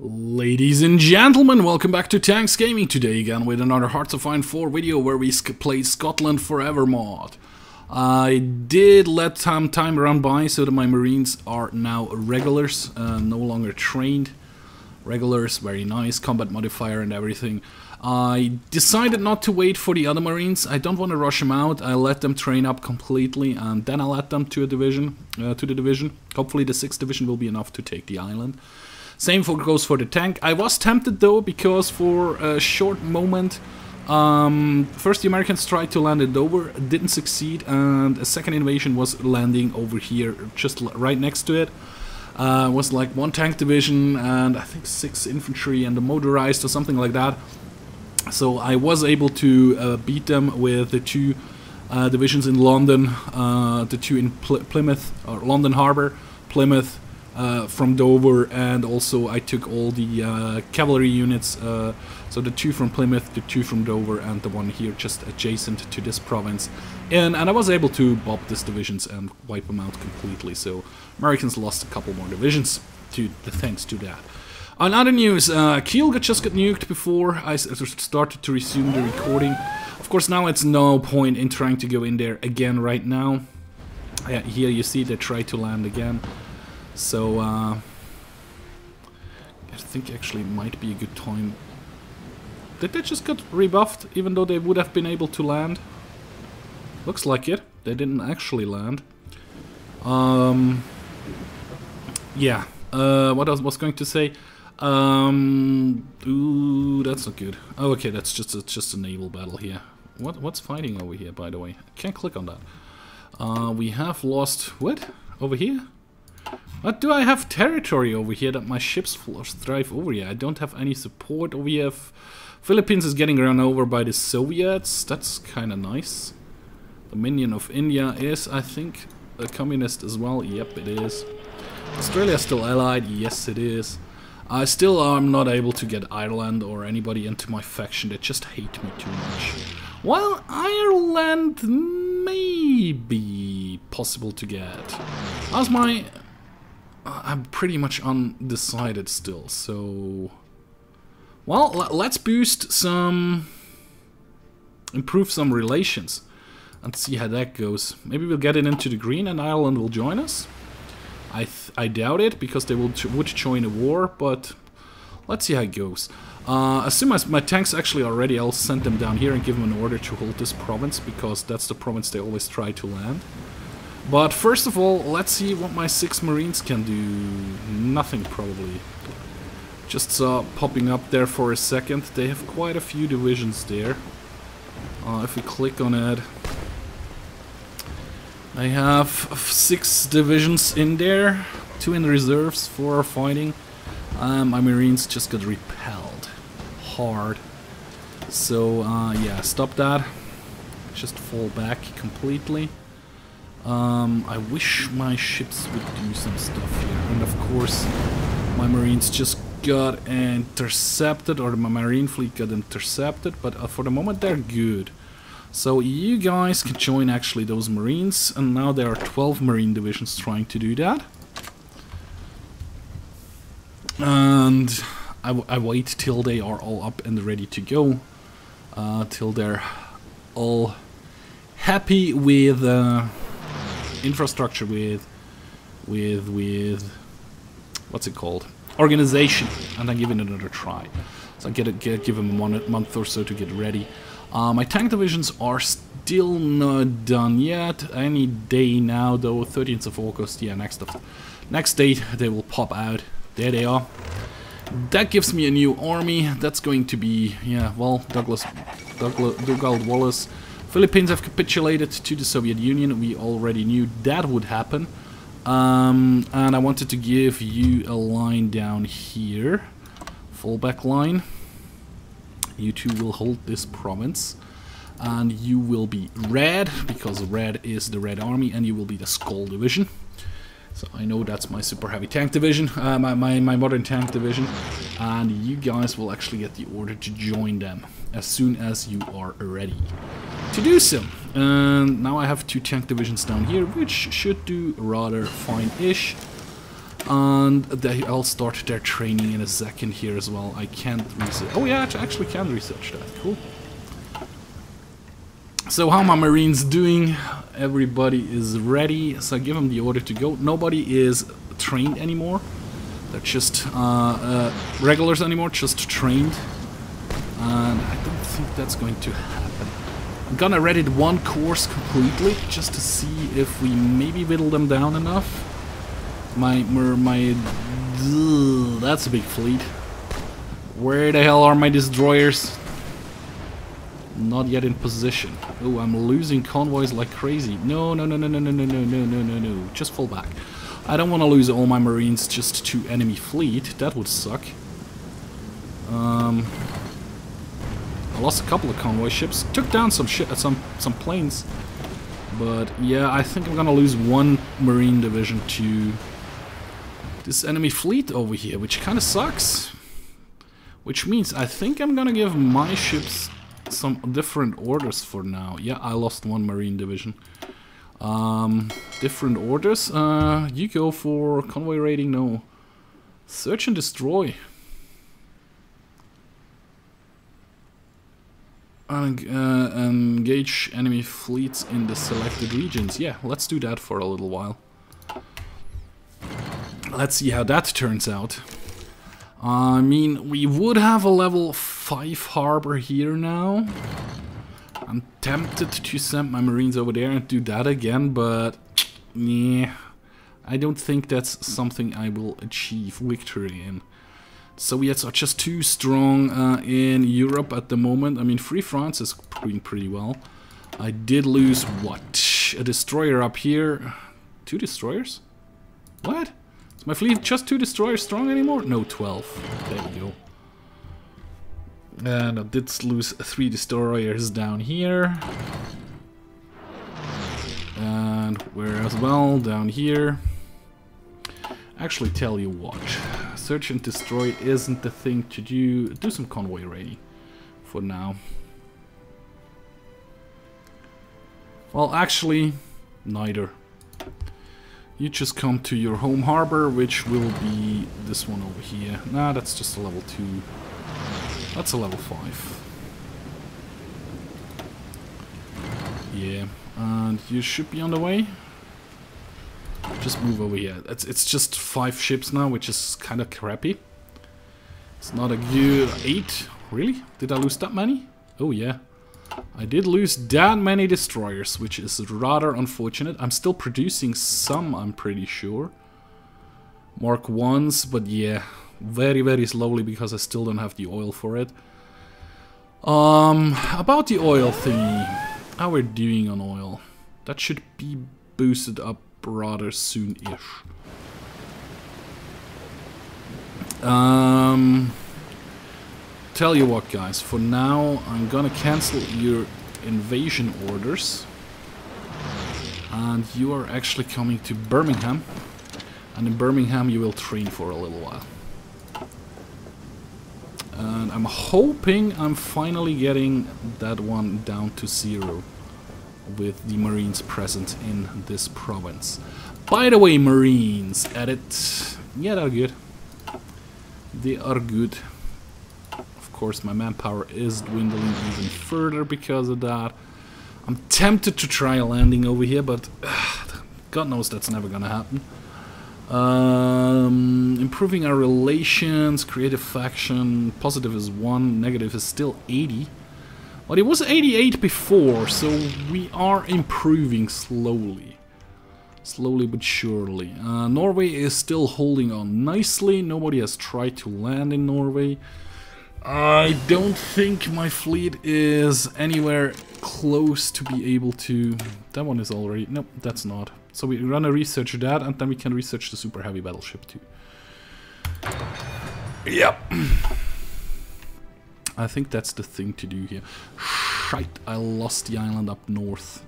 Ladies and gentlemen, welcome back to Tanks Gaming today again with another Hearts of Iron 4 video where we play Scotland Forever mod. I did let some time run by so that my marines are now regulars, uh, no longer trained. Regulars, very nice, combat modifier and everything. I decided not to wait for the other marines, I don't want to rush them out, I let them train up completely and then I let them to a division, uh, to the division. Hopefully the 6th division will be enough to take the island. Same for, goes for the tank. I was tempted though because for a short moment um, first the Americans tried to land at Dover, didn't succeed and a second invasion was landing over here just right next to it. Uh, was like one tank division and I think six infantry and a motorized or something like that. So I was able to uh, beat them with the two uh, divisions in London, uh, the two in Pl Plymouth or London Harbour, Plymouth, from Dover, and also I took all the uh, cavalry units, uh, so the two from Plymouth, the two from Dover, and the one here just adjacent to this province. And, and I was able to bob these divisions and wipe them out completely, so Americans lost a couple more divisions to thanks to that. On other news, uh, Kiel got, just got nuked before I started to resume the recording. Of course, now it's no point in trying to go in there again right now. Here you see they try to land again. So, uh, I think actually might be a good time. Did they just get rebuffed, even though they would have been able to land? Looks like it. They didn't actually land. Um, yeah. Uh, what I was going to say? Um, ooh, that's not good. Oh, okay, that's just a, just a naval battle here. What what's fighting over here, by the way? I can't click on that. Uh, we have lost what over here? What do I have territory over here that my ships thrive over here? I don't have any support over here. Philippines is getting run over by the Soviets. That's kind of nice. Dominion of India is, I think, a communist as well. Yep, it is. Australia still allied. Yes, it is. I still am not able to get Ireland or anybody into my faction. They just hate me too much. While Ireland may be possible to get. How's my I'm pretty much undecided still, so... Well, let's boost some... Improve some relations and see how that goes. Maybe we'll get it into the green and Ireland will join us. I I doubt it because they will would join a war, but let's see how it goes. Uh, as soon as my tanks actually are ready, I'll send them down here and give them an order to hold this province because that's the province they always try to land. But first of all, let's see what my six marines can do. Nothing, probably. Just saw popping up there for a second. They have quite a few divisions there. Uh, if we click on it, I have six divisions in there. Two in reserves, are fighting. Um, my marines just got repelled. Hard. So, uh, yeah, stop that. Just fall back completely. Um, I wish my ships would do some stuff here. And of course, my marines just got intercepted, or my marine fleet got intercepted, but uh, for the moment they're good. So you guys can join actually those marines, and now there are 12 marine divisions trying to do that. And I, I wait till they are all up and ready to go, uh, till they're all happy with... Uh, infrastructure with with with what's it called? Organization. And then give it another try. So I get it get, give them one month or so to get ready. Uh, my tank divisions are still not done yet. Any day now though 13th of August. Yeah next of next date they will pop out. There they are. That gives me a new army. That's going to be yeah well Douglas Douglas Dougald Wallace Philippines have capitulated to the Soviet Union. We already knew that would happen. Um, and I wanted to give you a line down here. Fallback line. You two will hold this province. And you will be red, because red is the Red Army, and you will be the Skull Division. So I know that's my super heavy tank division, uh, my, my, my modern tank division. And you guys will actually get the order to join them as soon as you are ready do so. And now I have two tank divisions down here, which should do rather fine-ish. And they all start their training in a second here as well. I can't research. Oh yeah, I actually can research that. Cool. So how my marines doing? Everybody is ready. So I give them the order to go. Nobody is trained anymore. They're just uh, uh, regulars anymore, just trained. And I don't think that's going to happen. I'm gonna read one course completely, just to see if we maybe whittle them down enough. My, my, ugh, that's a big fleet. Where the hell are my destroyers? Not yet in position. Oh, I'm losing convoys like crazy. No, no, no, no, no, no, no, no, no, no, no, no. Just fall back. I don't want to lose all my marines just to enemy fleet. That would suck. Um, I lost a couple of convoy ships. Took down some shit, some some planes. But yeah, I think I'm gonna lose one marine division to this enemy fleet over here, which kind of sucks. Which means I think I'm gonna give my ships some different orders for now. Yeah, I lost one marine division. Um, different orders. Uh, you go for convoy raiding. No. Search and destroy. Uh, engage enemy fleets in the selected regions. Yeah, let's do that for a little while. Let's see how that turns out. I mean, we would have a level 5 harbor here now. I'm tempted to send my marines over there and do that again, but... Yeah, I don't think that's something I will achieve victory in. Soviets are just too strong uh, in Europe at the moment. I mean, Free France is doing pretty well. I did lose, what? A destroyer up here. Two destroyers? What? Is my fleet just two destroyers strong anymore? No, 12. There we go. And I did lose three destroyers down here. And where as well? Down here. Actually, tell you what. Search and destroy isn't the thing to do. Do some convoy ready for now. Well, actually, neither. You just come to your home harbor, which will be this one over here. Nah, that's just a level 2. That's a level 5. Yeah, and you should be on the way. Just move over here. It's, it's just 5 ships now, which is kind of crappy. It's not a good... 8? Really? Did I lose that many? Oh yeah. I did lose that many destroyers, which is rather unfortunate. I'm still producing some, I'm pretty sure. Mark 1s, but yeah, very, very slowly because I still don't have the oil for it. Um, about the oil thingy, how we're doing on oil. That should be boosted up rather soon-ish. Um, tell you what guys, for now I'm gonna cancel your invasion orders. And you are actually coming to Birmingham. And in Birmingham you will train for a little while. And I'm hoping I'm finally getting that one down to zero with the Marines present in this province. By the way, Marines, edit. Yeah, they're good. They are good Of course my manpower is dwindling even further because of that. I'm tempted to try a landing over here, but God knows that's never gonna happen. Um, improving our relations, creative faction, positive is 1, negative is still 80. But it was 88 before, so we are improving slowly. Slowly but surely. Uh, Norway is still holding on nicely, nobody has tried to land in Norway. I don't think my fleet is anywhere close to be able to... That one is already... Nope, that's not. So we run a research that, and then we can research the super heavy battleship too. Yep. I think that's the thing to do here. Shite, I lost the island up north.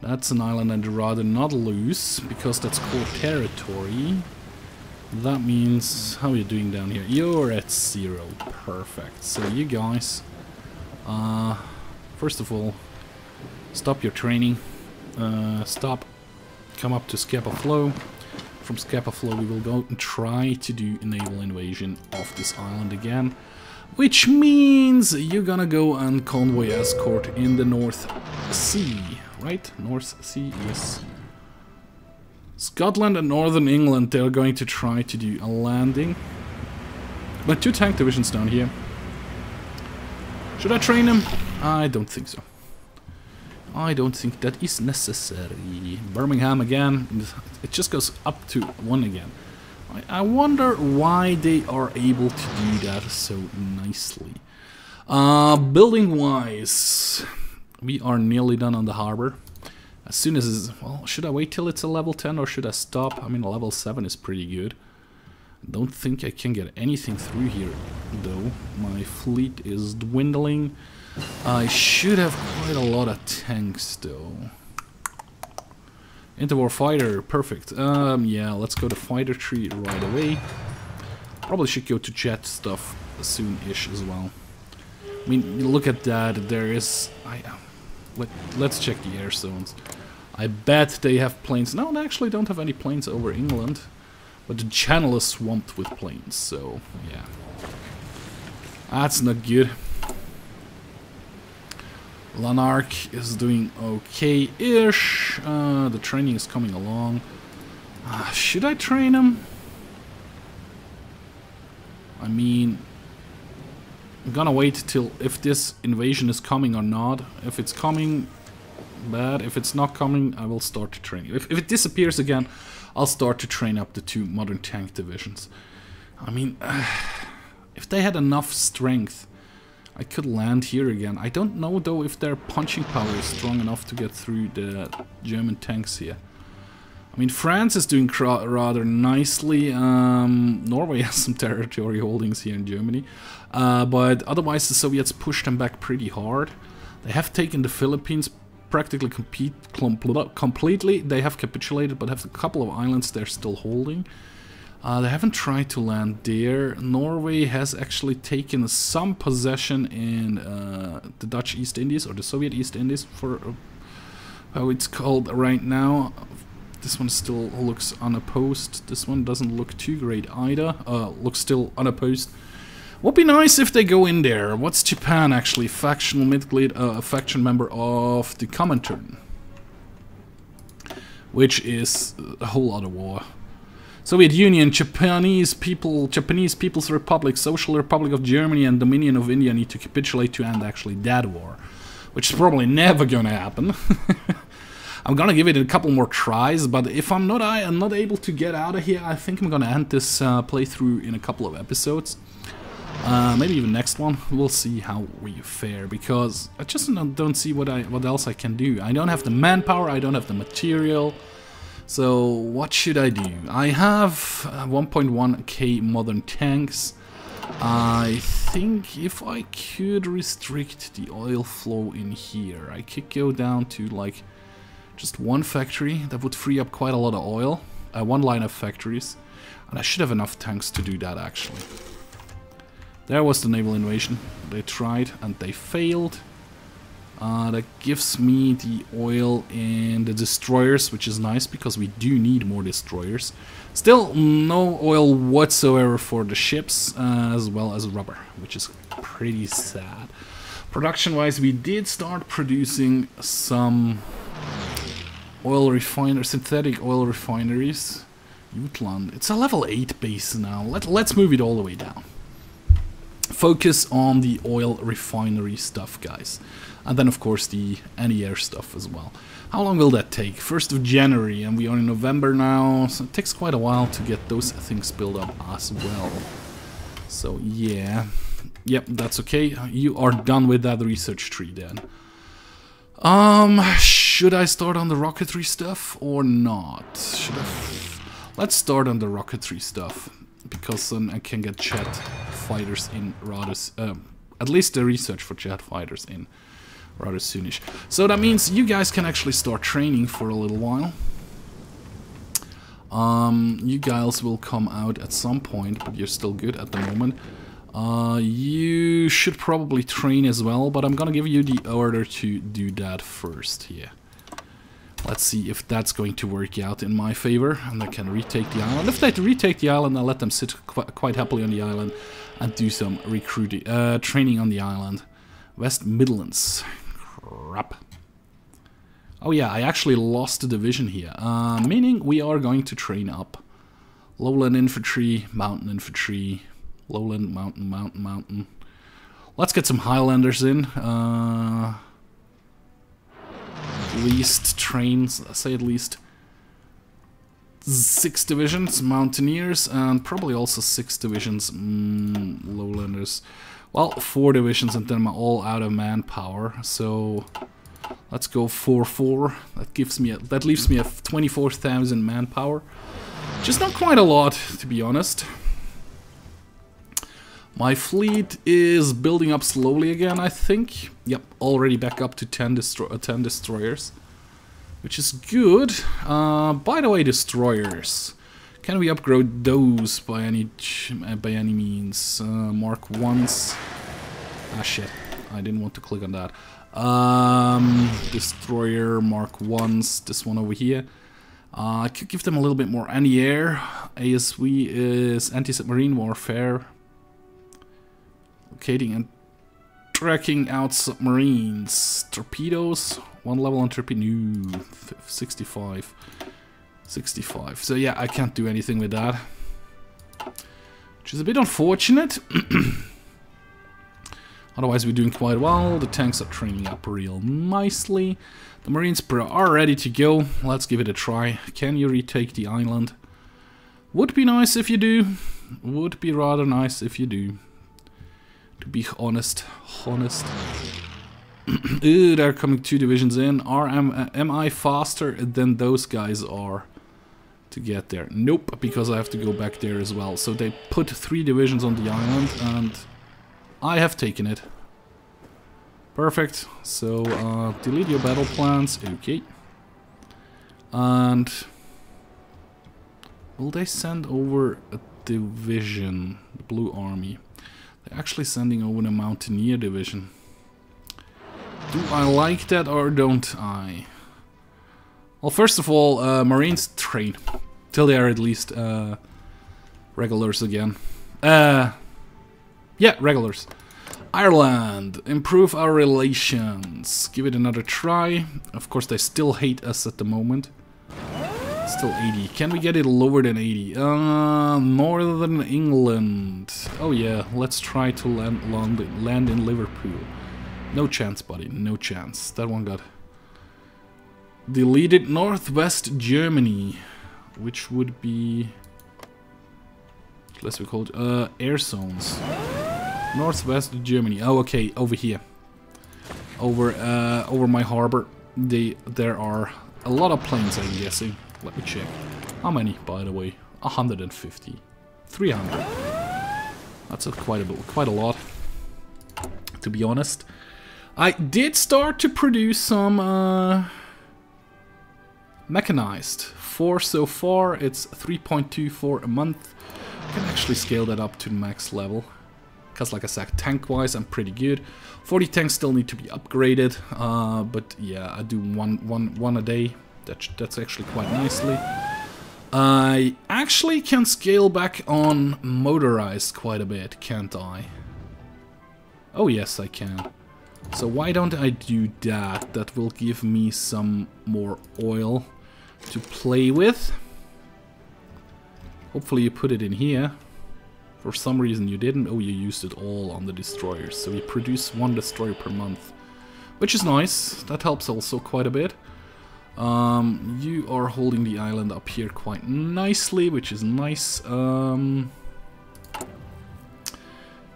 That's an island I'd rather not lose, because that's core territory. That means, how are you doing down here? You're at zero. Perfect. So you guys, uh, first of all, stop your training. Uh, stop. Come up to Scapa Flow. From Scapa Flow, we will go and try to do a naval invasion of this island again. Which means you're gonna go and convoy escort in the North Sea, right? North Sea, yes. Scotland and Northern England, they're going to try to do a landing. But two tank divisions down here. Should I train them? I don't think so. I don't think that is necessary. Birmingham again. It just goes up to one again. I, wonder why they are able to do that so nicely. Uh, building wise, we are nearly done on the harbor. As soon as, well, should I wait till it's a level 10 or should I stop? I mean, level 7 is pretty good. Don't think I can get anything through here, though. My fleet is dwindling. I should have quite a lot of tanks, though. Interwar fighter, perfect. Um, yeah, let's go to fighter tree right away. Probably should go to jet stuff soon-ish as well. I mean, look at that. There is. I. Let, let's check the air zones. I bet they have planes. No, they actually don't have any planes over England. But the channel is swamped with planes, so yeah. That's not good. Lanark is doing okay-ish. Uh, the training is coming along. Uh, should I train him? I mean, I'm gonna wait till if this invasion is coming or not. If it's coming, bad. If it's not coming, I will start to train. If, if it disappears again, I'll start to train up the two modern tank divisions. I mean, uh, if they had enough strength I could land here again. I don't know though if their punching power is strong enough to get through the German tanks here. I mean, France is doing rather nicely. Um, Norway has some territory holdings here in Germany. Uh, but otherwise, the Soviets pushed them back pretty hard. They have taken the Philippines practically compete, completely. They have capitulated, but have a couple of islands they're still holding. Uh, they haven't tried to land there. Norway has actually taken some possession in uh, the Dutch East Indies, or the Soviet East Indies, for uh, how it's called right now. This one still looks unopposed. This one doesn't look too great either. Uh, looks still unopposed. Would be nice if they go in there. What's Japan actually? Factional mid-lead, uh, a faction member of the Comintern. Which is a whole other war. Soviet Union, Japanese people, Japanese People's Republic, Social Republic of Germany, and Dominion of India need to capitulate to end actually that war, which is probably never gonna happen. I'm gonna give it a couple more tries, but if I'm not I am not able to get out of here, I think I'm gonna end this uh, playthrough in a couple of episodes. Uh, maybe even next one. We'll see how we fare because I just don't see what I what else I can do. I don't have the manpower. I don't have the material. So what should I do? I have 1.1k uh, modern tanks. I think if I could restrict the oil flow in here, I could go down to like just one factory. That would free up quite a lot of oil. Uh, one line of factories. And I should have enough tanks to do that actually. There was the naval invasion. They tried and they failed. Uh, that gives me the oil and the destroyers, which is nice because we do need more destroyers. Still, no oil whatsoever for the ships, uh, as well as rubber, which is pretty sad. Production-wise, we did start producing some oil refiners, synthetic oil refineries. Jutland. It's a level 8 base now. Let, let's move it all the way down. Focus on the oil refinery stuff, guys. And then, of course, the anti-air stuff as well. How long will that take? 1st of January, and we are in November now, so it takes quite a while to get those things built up as well. So, yeah. Yep, that's okay. You are done with that research tree then. Um, should I start on the rocketry stuff or not? Should I... Let's start on the rocketry stuff, because then I can get jet fighters in rather... Um, at least the research for jet fighters in rather soonish. So that means you guys can actually start training for a little while. Um, you guys will come out at some point, but you're still good at the moment. Uh, you should probably train as well, but I'm gonna give you the order to do that first here. Let's see if that's going to work out in my favor and I can retake the island. If they retake the island, I'll let them sit qu quite happily on the island and do some recruiting, uh, training on the island. West Midlands. Crap. Oh yeah, I actually lost a division here, uh, meaning we are going to train up. Lowland Infantry, Mountain Infantry, Lowland, Mountain, Mountain, Mountain. Let's get some Highlanders in. Uh, least trains, say at least six divisions, Mountaineers, and probably also six divisions, mm, Lowlanders. Well, four divisions and then I'm all out of manpower, so let's go 4-4. That gives me a, that leaves me a 24,000 manpower. Just not quite a lot, to be honest. My fleet is building up slowly again, I think. Yep, already back up to 10, destro uh, 10 destroyers. Which is good. Uh, by the way, destroyers. Can we upgrade those by any uh, by any means? Uh, Mark 1s. Ah shit, I didn't want to click on that. Um, destroyer Mark 1s, this one over here. Uh, I could give them a little bit more anti-air. ASV is anti-submarine warfare locating and tracking out submarines. Torpedoes, one level on torpedo, 65. 65. So yeah, I can't do anything with that. Which is a bit unfortunate. Otherwise we're doing quite well. The tanks are training up real nicely. The marines are ready to go. Let's give it a try. Can you retake the island? Would be nice if you do. Would be rather nice if you do to be honest. Honest. Ooh, they're coming two divisions in. Are am, am I faster than those guys are to get there? Nope, because I have to go back there as well. So they put three divisions on the island and I have taken it. Perfect. So uh, delete your battle plans. Okay. And will they send over a division? The Blue Army. They're actually sending over the Mountaineer Division. Do I like that or don't I? Well, first of all, uh, Marines train. Till they are at least uh, regulars again. Uh, yeah, regulars. Ireland, improve our relations. Give it another try. Of course, they still hate us at the moment. Still 80. Can we get it lower than 80? Uh, Northern England. Oh yeah, let's try to land, land, land in Liverpool. No chance, buddy. No chance. That one got deleted. Northwest Germany, which would be... Let's call it uh, air zones. Northwest Germany. Oh, okay, over here. Over, uh, over my harbor. They, there are a lot of planes, I'm guessing. Let me check. How many, by the way? 150. 300. That's a quite a bit, quite a lot. To be honest. I did start to produce some uh, mechanized. Four so far. It's 3.2 for a month. I can actually scale that up to max level. Because like I said, tank-wise, I'm pretty good. 40 tanks still need to be upgraded. Uh, but yeah, I do one, one, one a day that, that's actually quite nicely. I actually can scale back on motorized quite a bit, can't I? Oh yes, I can. So why don't I do that? That will give me some more oil to play with. Hopefully you put it in here. For some reason you didn't. Oh, you used it all on the destroyers. So you produce one destroyer per month. Which is nice. That helps also quite a bit. Um, you are holding the island up here quite nicely, which is nice. Um,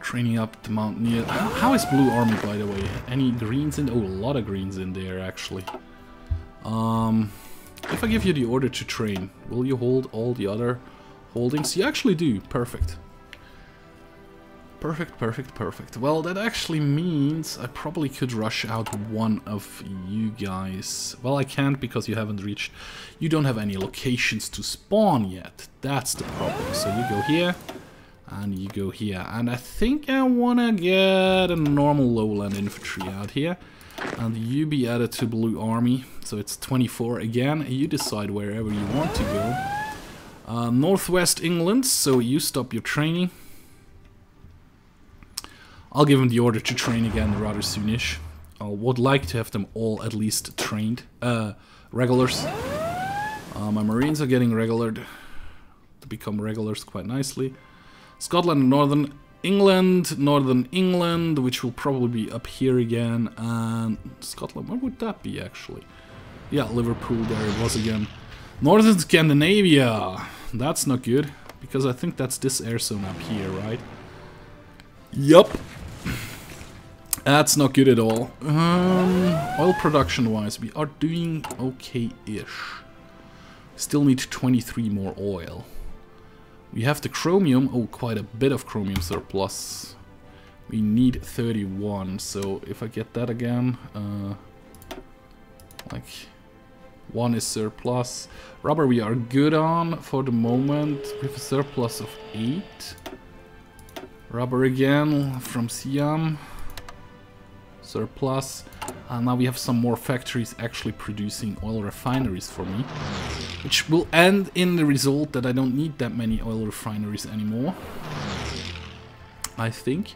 training up the mountaineer. How, is Blue Army, by the way? Any greens in? Oh, a lot of greens in there, actually. Um, if I give you the order to train, will you hold all the other holdings? You actually do. Perfect. Perfect, perfect, perfect. Well, that actually means I probably could rush out one of you guys. Well, I can't because you haven't reached... You don't have any locations to spawn yet. That's the problem. So you go here, And you go here. And I think I want to get a normal lowland infantry out here. And you be added to Blue Army. So it's 24 again. You decide wherever you want to go. Uh, Northwest England, so you stop your training. I'll give them the order to train again rather soonish. I would like to have them all at least trained. Uh, regulars. Uh, my Marines are getting regulared to become regulars quite nicely. Scotland and Northern England, Northern England, which will probably be up here again, and Scotland, where would that be actually? Yeah, Liverpool, there it was again. Northern Scandinavia, that's not good, because I think that's this air zone up here, right? Yup. That's not good at all. Um, oil production wise, we are doing okay-ish. Still need 23 more oil. We have the chromium, oh quite a bit of chromium surplus. We need 31, so if I get that again, uh, like one is surplus. Rubber we are good on for the moment, We have a surplus of 8. Rubber again from Siam surplus. And now we have some more factories actually producing oil refineries for me. Which will end in the result that I don't need that many oil refineries anymore. I think.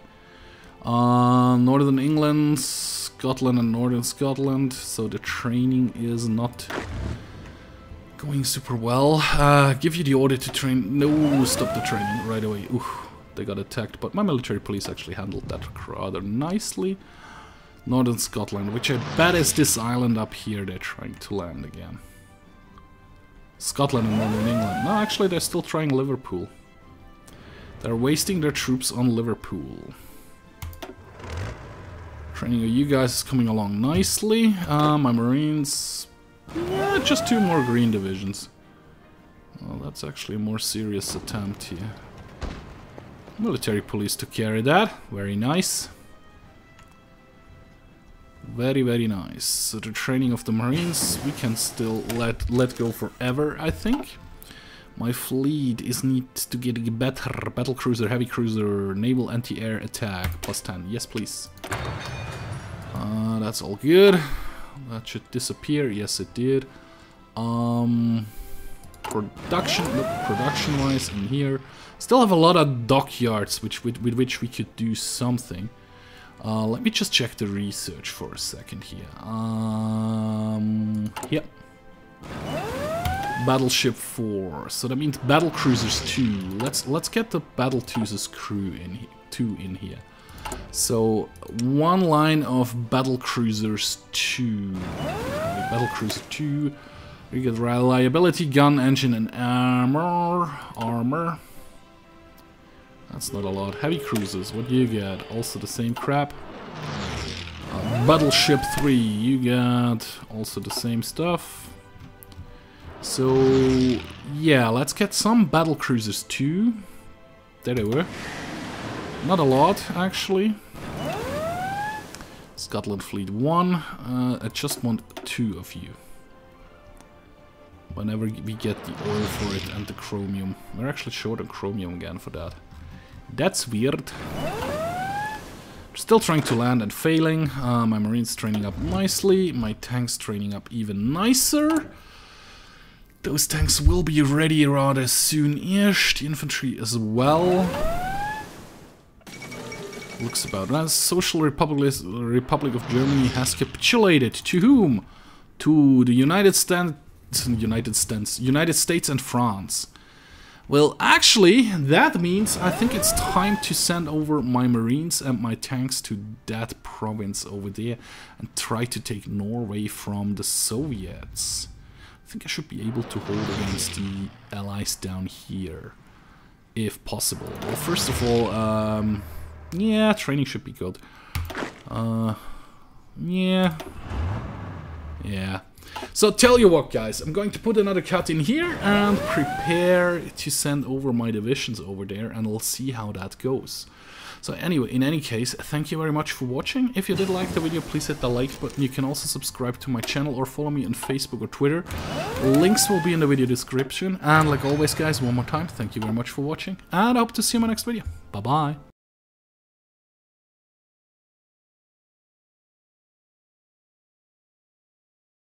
Uh, Northern England, Scotland and Northern Scotland. So the training is not going super well. Uh, give you the order to train. No, stop the training right away. They got attacked. But my military police actually handled that rather nicely. Northern Scotland, which I bet is this island up here they're trying to land again. Scotland and Northern England. No, actually they're still trying Liverpool. They're wasting their troops on Liverpool. Training of you guys is coming along nicely. Uh, my Marines... Yeah, just two more green divisions. Well, that's actually a more serious attempt here. Military police took care of that. Very nice. Very, very nice. So the training of the Marines, we can still let let go forever, I think. My fleet is need to get a better battle cruiser, heavy cruiser, naval anti-air attack, plus 10. Yes, please. Uh, that's all good. That should disappear. Yes, it did. Um, production, production-wise in here. Still have a lot of dockyards which with, with which we could do something. Uh, let me just check the research for a second here. Um. Battleship 4. So that means battle cruisers 2. Let's let's get the battle cruisers crew in two in here. So one line of battle cruisers 2. Battle cruiser 2. We get reliability, gun, engine, and armor. Armor. That's not a lot. Heavy cruisers, what do you get? Also the same crap. Uh, Battleship 3, you got also the same stuff. So, yeah, let's get some battle cruisers too. There they were. Not a lot, actually. Scotland Fleet 1. Uh, I just want two of you. Whenever we get the oil for it and the chromium. We're actually short on chromium again for that. That's weird. Still trying to land and failing. Uh, my marines training up nicely. My tanks training up even nicer. Those tanks will be ready rather soon-ish. The infantry as well. Looks about that. Social Republic, Republic of Germany has capitulated. To whom? To the United States, United States, United States and France. Well, actually, that means I think it's time to send over my marines and my tanks to that province over there and try to take Norway from the Soviets. I think I should be able to hold against the allies down here, if possible. Well, first of all, um, yeah, training should be good. Uh, yeah, yeah. So tell you what guys, I'm going to put another cut in here and prepare to send over my divisions over there and we'll see how that goes. So anyway, in any case, thank you very much for watching. If you did like the video, please hit the like button. You can also subscribe to my channel or follow me on Facebook or Twitter. Links will be in the video description. And like always, guys, one more time, thank you very much for watching. And I hope to see you in my next video. Bye-bye.